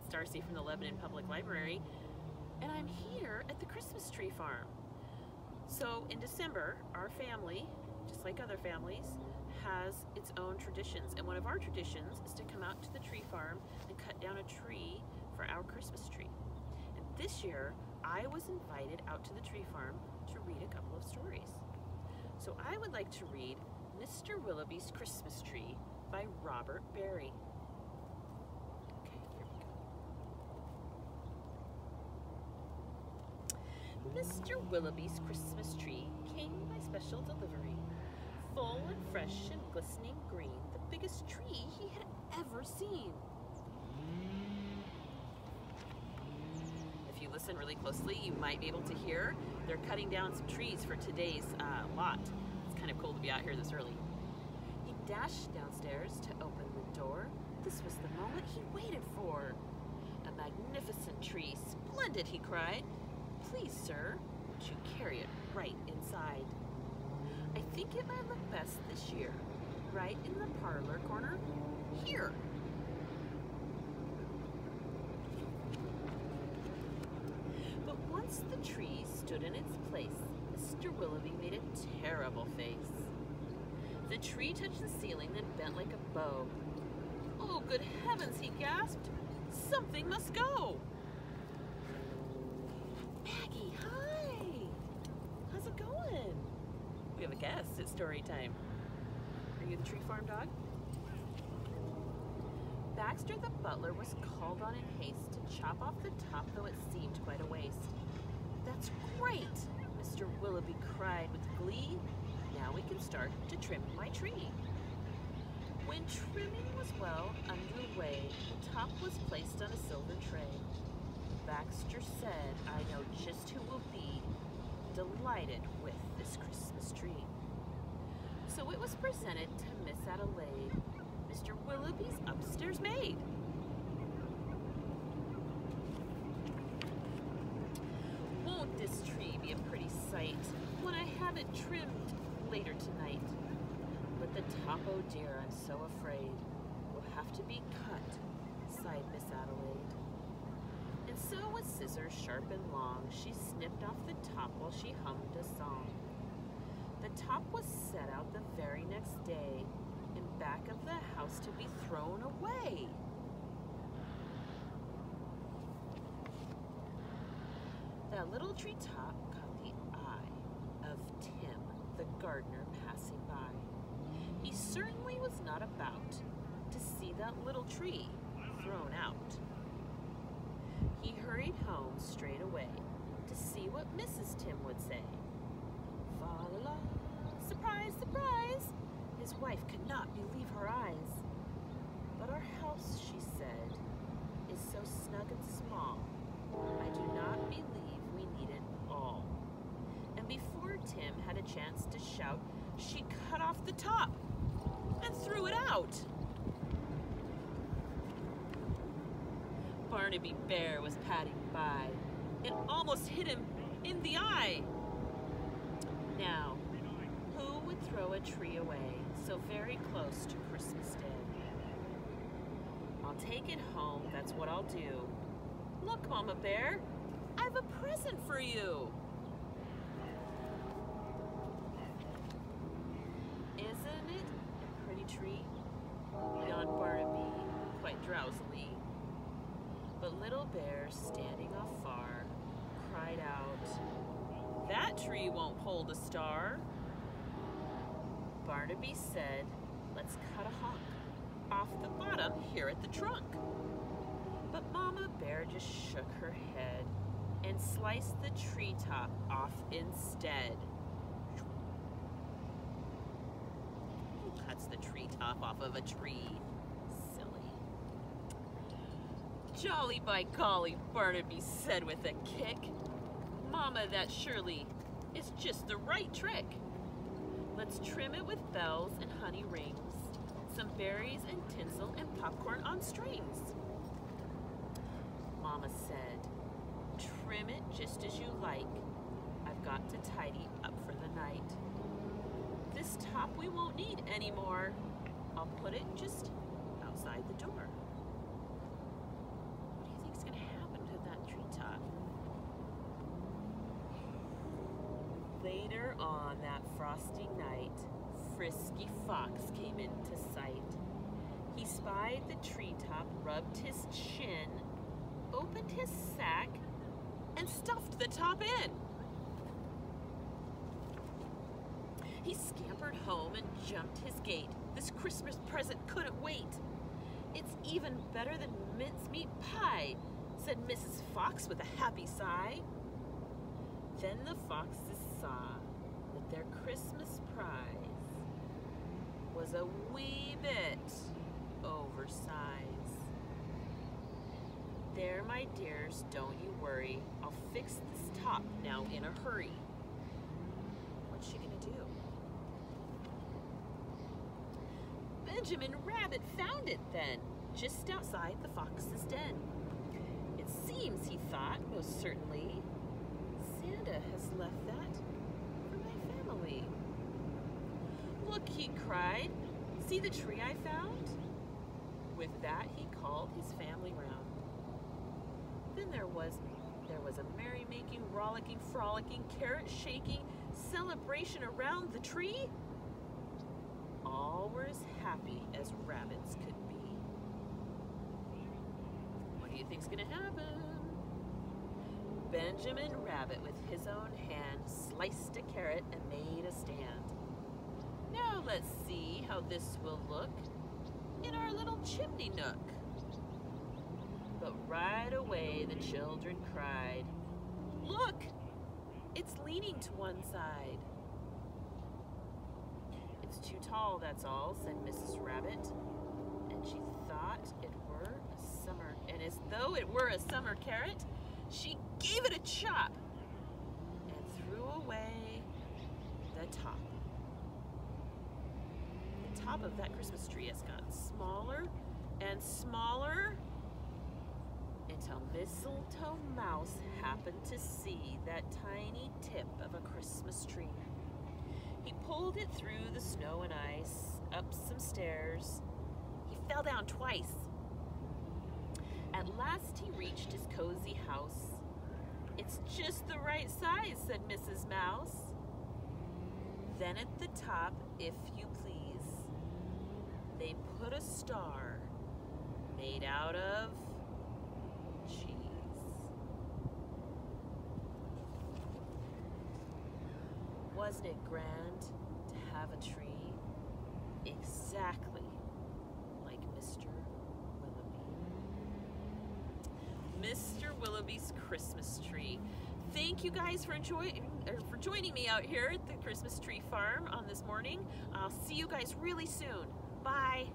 it's Darcy from the Lebanon Public Library, and I'm here at the Christmas Tree Farm. So in December, our family, just like other families, has its own traditions, and one of our traditions is to come out to the tree farm and cut down a tree for our Christmas tree. And this year, I was invited out to the tree farm to read a couple of stories. So I would like to read Mr. Willowby's Christmas Tree by Robert Barry. Mr. Willowby's Christmas tree came by special delivery. Full and fresh and glistening green, the biggest tree he had ever seen. If you listen really closely, you might be able to hear they're cutting down some trees for today's uh, lot. It's kind of cool to be out here this early. He dashed downstairs to open the door. This was the moment he waited for. A magnificent tree, splendid, he cried. Please, sir, would you carry it right inside? I think it might look best this year, right in the parlor corner, here. But once the tree stood in its place, Mr. Willowby made a terrible face. The tree touched the ceiling, then bent like a bow. Oh, good heavens, he gasped. Something must go. We have a guest at story time. Are you the tree farm dog? Baxter the butler was called on in haste to chop off the top, though it seemed quite a waste. That's great, Mr. Willowby cried with glee. Now we can start to trim my tree. When trimming was well underway, the top was placed on a silver tray. Baxter said, I know just who will be delighted with this Christmas tree. So it was presented to Miss Adelaide, Mr. Willowby's upstairs maid. Won't this tree be a pretty sight when I have it trimmed later tonight? But the top, oh dear, I'm so afraid, will have to be cut, sighed Miss Adelaide. So with scissors sharp and long, she snipped off the top while she hummed a song. The top was set out the very next day in back of the house to be thrown away. That little tree top caught the eye of Tim, the gardener, passing by. He certainly was not about to see that little tree thrown out. He hurried home straight away to see what Mrs. Tim would say. Fa la la, surprise, surprise! His wife could not believe her eyes. But our house, she said, is so snug and small. I do not believe we need it all. And before Tim had a chance to shout, she cut off the top and threw it out. Barnaby Bear was padding by. It almost hit him in the eye. Now, who would throw a tree away so very close to Christmas Day? I'll take it home, that's what I'll do. Look, Mama Bear, I've a present for you. Isn't it Little Bear, standing afar, cried out, That tree won't hold a star. Barnaby said, Let's cut a hunk off the bottom here at the trunk. But Mama Bear just shook her head and sliced the treetop off instead. Who cuts the treetop off of a tree? Jolly by golly, Barnaby said with a kick. Mama, that surely is just the right trick. Let's trim it with bells and honey rings, some berries and tinsel and popcorn on strings. Mama said, trim it just as you like. I've got to tidy up for the night. This top we won't need anymore. I'll put it just outside the door. What do you treetop. Later on that frosty night, Frisky Fox came into sight. He spied the treetop, rubbed his chin, opened his sack, and stuffed the top in. He scampered home and jumped his gate. This Christmas present couldn't wait. It's even better than mincemeat pie, said Mrs. Fox with a happy sigh. Then the foxes saw their Christmas prize was a wee bit oversized. There, my dears, don't you worry. I'll fix this top now in a hurry. What's she gonna do? Benjamin Rabbit found it then, just outside the fox's den. It seems, he thought, most certainly, Santa has left that for my family. Look, he cried, see the tree I found? With that, he called his family round. Then there was there was a merry-making, rollicking, frolicking, carrot-shaking celebration around the tree all were as happy as rabbits could be. What do you think's gonna happen? Benjamin Rabbit, with his own hand, sliced a carrot and made a stand. Let's see how this will look in our little chimney nook. But right away the children cried, Look! It's leaning to one side. It's too tall, that's all, said Mrs. Rabbit. And she thought it were a summer, and as though it were a summer carrot, she gave it a chop and threw away the top. Top of that Christmas tree has gotten smaller and smaller until Mistletoe Mouse happened to see that tiny tip of a Christmas tree. He pulled it through the snow and ice, up some stairs. He fell down twice. At last he reached his cozy house. It's just the right size, said Mrs. Mouse. Then at the top, if you a star made out of cheese. Wasn't it grand to have a tree exactly like Mr. Willowby? Mr. Willowby's Christmas tree. Thank you guys for enjoying er, for joining me out here at the Christmas tree farm on this morning. I'll see you guys really soon. Bye.